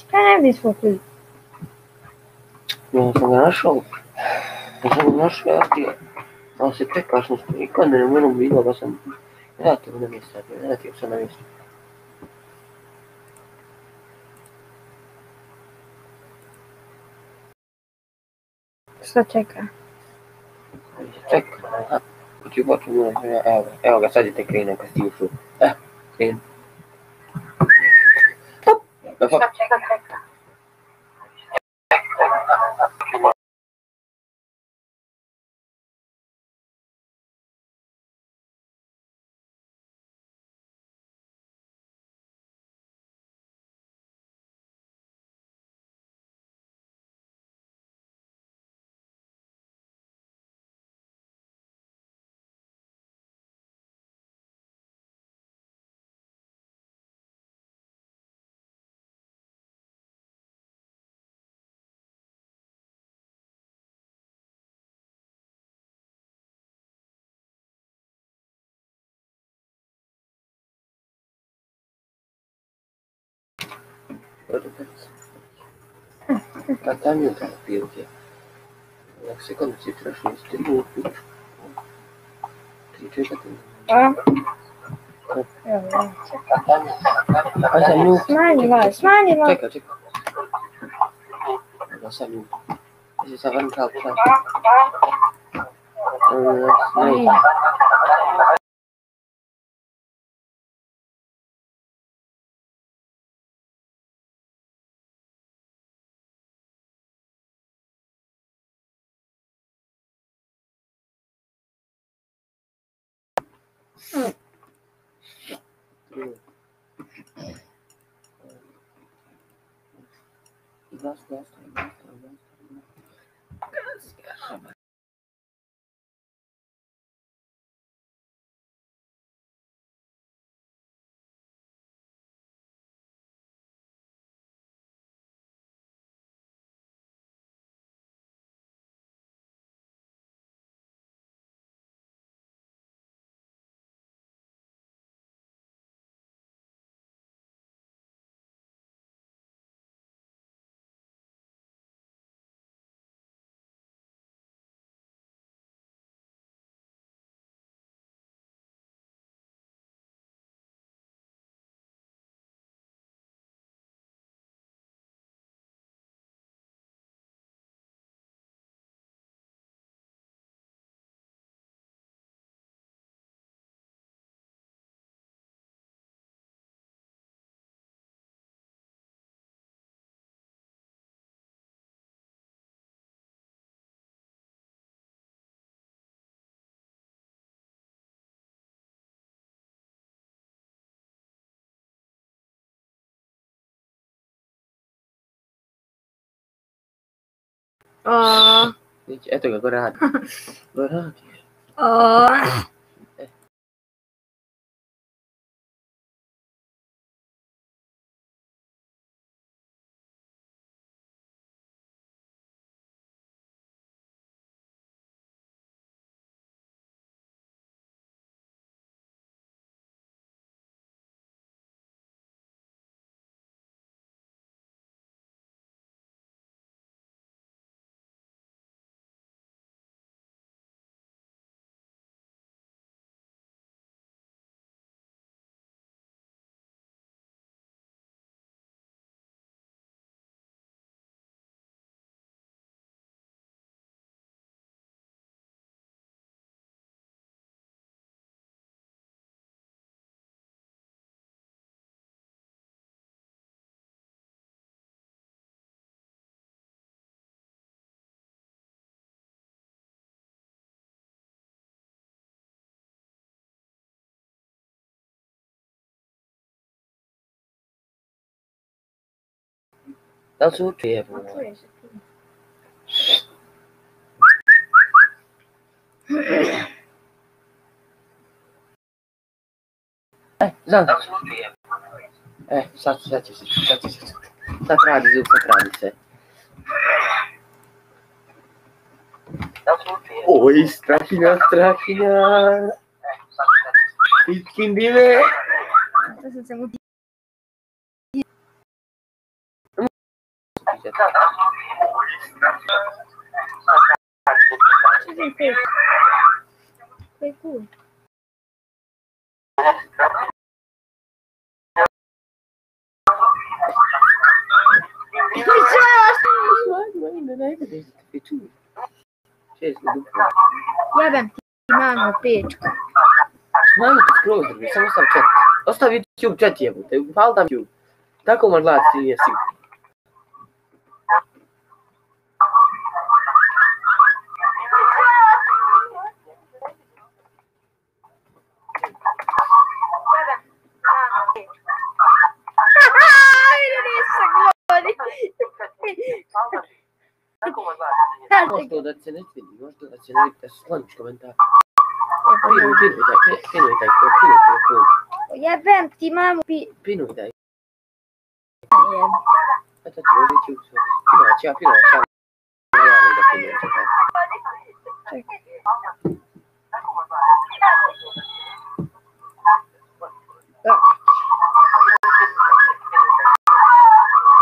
Šta ne bi svukli? Ja sam ga našao. Ja sam ga našao, ja ti... Ali se čekaš nešto, nikad ne moram bilo da sam... Ja ti na mjesto, ja ti sam na mjesto. Šta čeka? Čekaj, aha. Ti hoću moram, evo evo ga, sad je te krenuo kad si ušao. Eh, krenu. 那好。products. Tatami o karapiuki. Jak się kończy troszkę z tym łupić. é czego ten... Tatami, tatami, tatami. Smiley voice, smiley voice. Czekaj, czekaj. No sami. Jest zawanka, tak. Smiley. Last, last last time. Oh, Idź, e tego go rad. Go rad. O. 要出绝也不会。哎，让。Eh, stai, stai, stai, stai, stai, tradisi, stai tradisi. Oi, stracina, stracina. Eh, Il kindile. Adesso siamo di... Cool. Ne, duplo. Jebem ti mamu pečku. Smanji ti skroz drugi, samo stav chat. Ostavi YouTube chat jebute, upali tam YouTube. Tako gledati ti nije sigurno. gostou da cena de vídeo, gostou da cena de excelentes comentários. Pinu, pinu, pinu, pinu, Ja wiem, ti mam pi... Pinu, daj. Nie wiem. A to ty mówię ci usłyszę. Pinu, ciała, pinu, ciała. Ja mam do pinu, czekaj.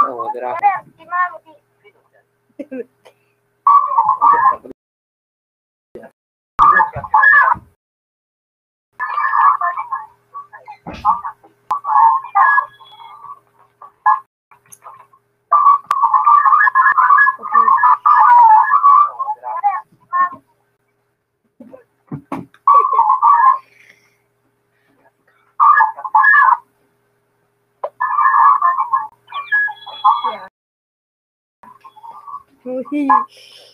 O, gra. Ui.